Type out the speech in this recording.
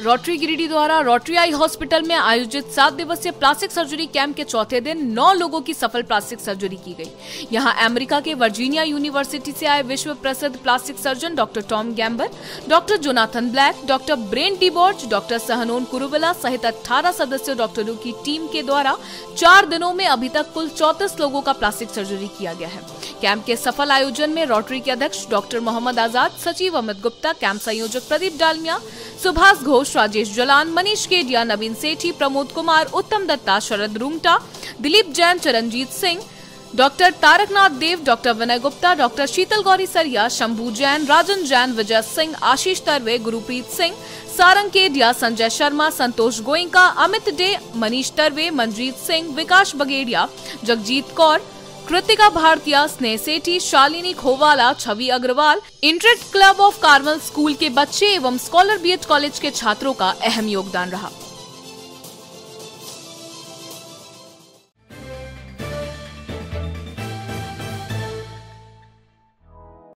Rotary Giridih द्वारा rotary eye hospital में आयोजित सात दिवसीय प्लास्टिक सर्जरी कैंप के चौथे दिन नौ लोगों की सफल प्लास्टिक सर्जरी की गई। यहाँ अमेरिका के वर्जीनिया यूनिवर्सिटी से आए विश्व प्रसिद्ध plastic surgeon doctor Tom Gamber, doctor Jonathan Black, doctor Brian Deborge doctor Shanon Kuruvilla सहित 18 सदस्यों डॉक्टरों की टीम के द्वारा चार दिनों में अभी तक कुल चौतीस लोगों का प्लास्टिक सर्जरी किया गया है। कैंप के सफल आयोजन में रोटरी के अध्यक्ष डॉक्टर मोहम्मद आज़ाद, सचिव अमित गुप्ता कैंप संयोजक प्रदीप डालमिया, सुभाष घोष, राजेश जलान, मनीष केडिया, नवीन Sethi, Pramod Kumar, Uttam Dutta, Sharad Rungta, Dilip Jain, Charanjit Singh, doctor Taraknath Dev, doctor Vinay Gupta, doctor Sheetal Gauri Sariya, Shambhu Jain, Rajan Jain, Vijay Singh, Ashish Tarve, Gurpreet Singh, Sarang Kedia, Sanjay Sharma, Santosh Goenka Amit Dey, Manish Tarve Manjeet Singh, Vikas Bagedia, Jagjit Kaur Kritika Bhartiya Sneh Sethi Shalini Khowala Chhavi Agarwal interest club of Carmel school के बच्चे एवं scholar B college के छात्रों का अहम योगदान रहा।